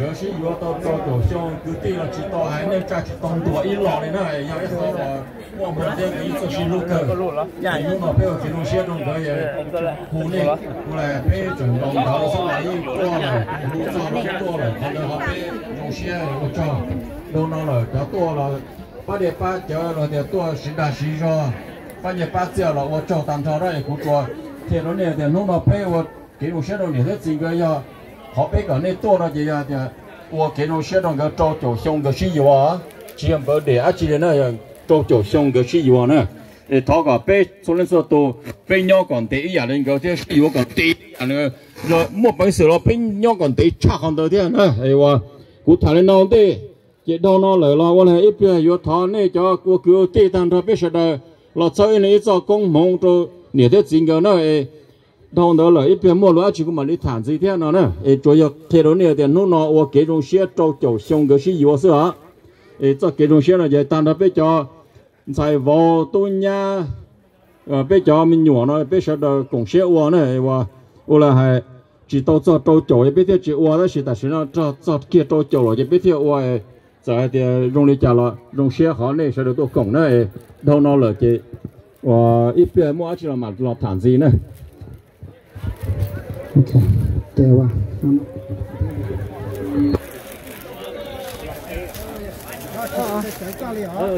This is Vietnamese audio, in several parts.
有些有到到就像佢哋啦，知道系呢，揸住当多一落嚟呢，系有一个我们这个一做新路客，有那边有几种些种可以，湖内过来配准当头是来一过了，路做了多了，可能好配有些有做，都弄了，就多了，八点八九了就多十大十说，八点八九了我做当头了也不做，铁路呢就弄到配我几种些种你的这个要。 Họ biết cái này tôi là gì à? Dạ, dạ, dạ. Thì qua cái nó sẽ đồng cái trâu chỗ xong cái gì vậy chỉ em bảo để chỉ là nó trâu chỗ xong cái gì vậy nè. Thì thọ cả bé số lần số to bé nhỏ còn để ý à, lên cái cái gì còn để à nữa rồi, một cái sự là bé nhỏ còn để chắc không đầu thế nè. Ai wa cụ thằng này nó đi. Chỉ đâu nó lại là quan hệ ít bây giờ thọ này cho cô cứ kê tăng thôi biết sao đây là sau này cho công mong cho nhiều thế chính cái nữa đâu đó là ít bên mua lúa chỉ có mà đi thản gì thế nào nè? Chủ yếu theo đó nè, thì nó nó ở cái trong xe trâu trâu xong cái gì vậy sao ê cho cái trong xe là vậy tan đó bây giờ tại vô tôi nha ờ bây giờ mình nhỏ nó bây giờ được cũng xe uo nè và uo là hay chỉ tao cho trâu trâu bây giờ chỉ uo đó, chỉ tại sao nó cho cho kia trâu rồi bây giờ uo giờ thì ờ, dùng để trả là dùng xe họ này sẽ được tôi cộng đâu nó là cái và ít bên mua chỉ là mặt lọt thản gì nè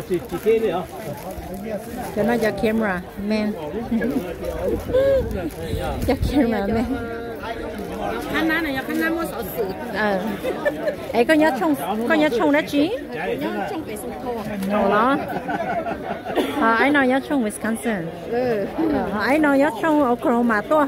chỉ thế đấy à cho nó cho camera man. Cho camera man. Ờ. Ấy có nhớ trông có nhớ trông đó chứ trong Ồ đó. À ấy nói nhớ trông Wisconsin. Ừ. Ờ ấy nói nhớ trông Oklahoma to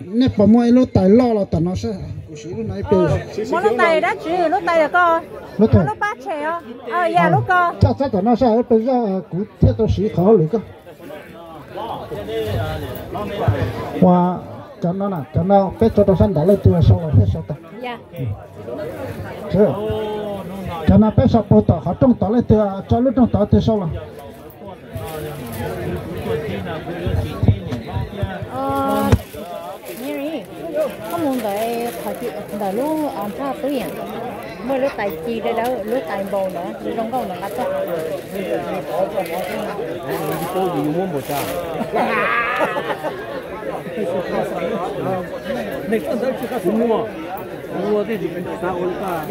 nè bà mua lúc tài lo là tao nó sẽ cú sĩ lúc này bê Mỗi lúc tay đó chứ lúc tay là con lúc tài lúc bát trẻ. Không ờ dạ lúc con chắc chắc tao nó sẽ bây giờ cú thiết tao sĩ khó rồi cơ. Qua cho nó là cho nó biết cho tao sẵn đã lên tua sau là hết sau tao. Dạ. Chứ cho nó biết sau bộ tao họ trong tao lên tua cho lúc trong tao tua sau là ờ Mary không muốn đợi chị đợi lúc ăn pha tối hiện mới lúc tay chi đây đó lúc tay bầu nữa lúc trong câu bắt cắt tóc gì muốn một con mua mua thì chỉ sao ổn cả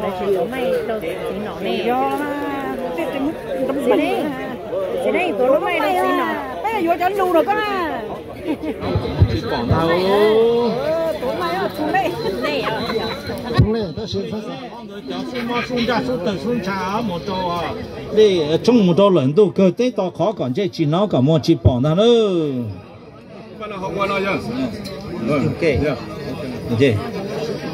là chị lỗ mày đâu chị nọ nè do cái cái mức tấm gì tôi mày đâu giờ vô cho lưu được có à. Còn đâu tụi mày ở chung đây. Này à không lẽ tao sẽ phát. Đi trong một đôi lần đâu cơ tế to khó còn chơi chỉ nó cả một chỉ bỏ ra nữa. Ok. Ok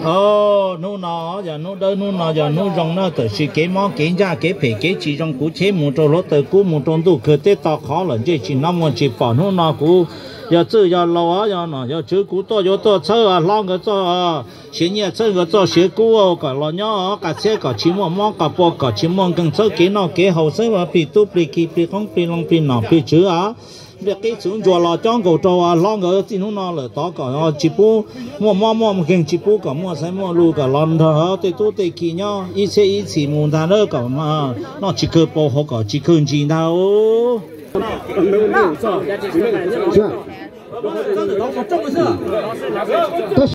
ờ nô nó giờ nô đâu nô nó giờ nô rong nó tự chỉ cái món cái ra cái phải cái chỉ trong cú chế một trâu lót tự cú một trâu tu cơ tế to khó lần chỉ chỉ năm một chỉ bỏ nô nó cú. Giờ chữ giờ lâu á giờ nó giờ chữ cú to giờ to chữ à long cái to à xí nhẹ chữ cái to xí cú à cả lo nhỏ cả xe cả chỉ mong mong cả bộ cả chỉ mong cần chữ cái nó cái hậu sẽ và bị tu bị kỳ bị không bị long bị nọ bị chữ à việc cái chữ cho là trong cầu cho à long cái chỉ nó nó là to cả à chỉ bu mua mua mua một cái chỉ bu cả mua sai mua lu cả lon thôi thì tu thì kỳ nhau ít xe ít chỉ muốn thằng đó cả mà nó chỉ cơ bộ họ cả chỉ cần chỉ nào chưa